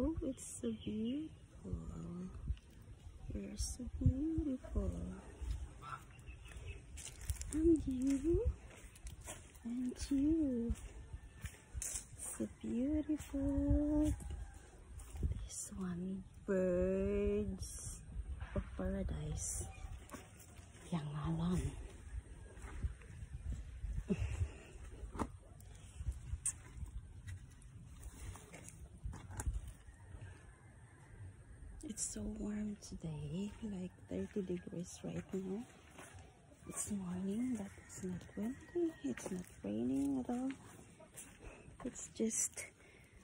Oh, it's so beautiful. You're so beautiful. And you, and you, so beautiful. It's so warm today, like 30 degrees right now. It's morning, but it's not windy, it's not raining at all. It's just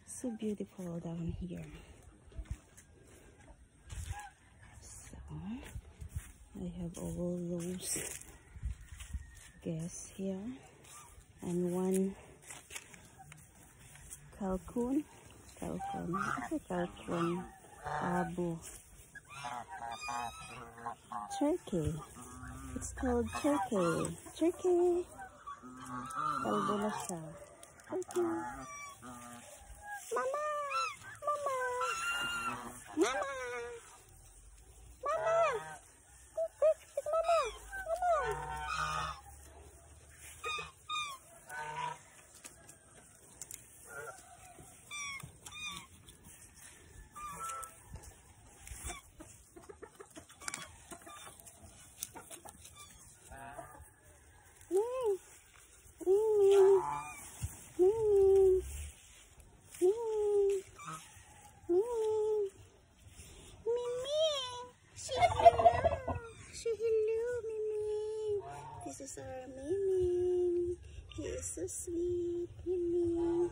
so beautiful down here. So, I have all those guests here and one calcoon, calcoon, calcoon Abu. Turkey. It's called turkey. Turkey. Kalbo na siya. Turkey. Mama! Mama! Mama! Mama! So sweet, Ming!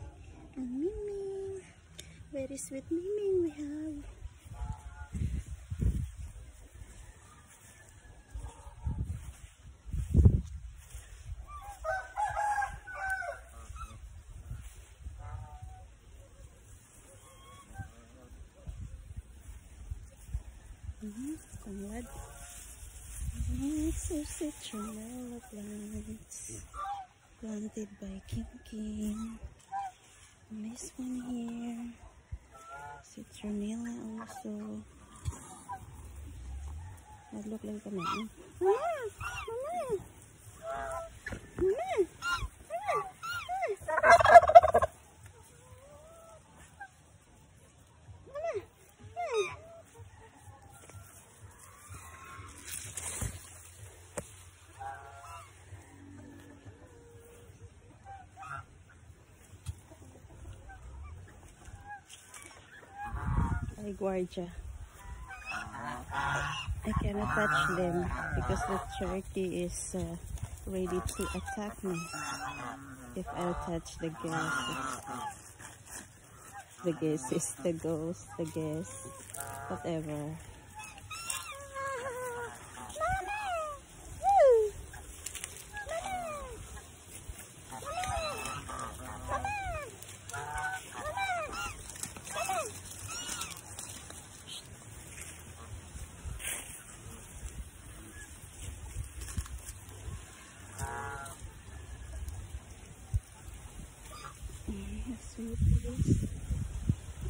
And Ming! Very sweet Ming we have. Mm-hmm. Somewhat. It's a citronella plants planted by King King. And this one here, citronella also. Naglook lang kami. Mama! Mama! Ay, guardia. I cannot touch them because the turkey is uh, ready to attack me if I touch the gas. The gas is the ghost, the gas, whatever.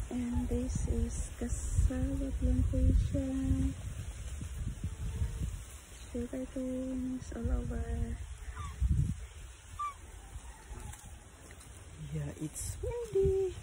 And this is cassava plantation. Sugar canes all over. Yeah, it's windy.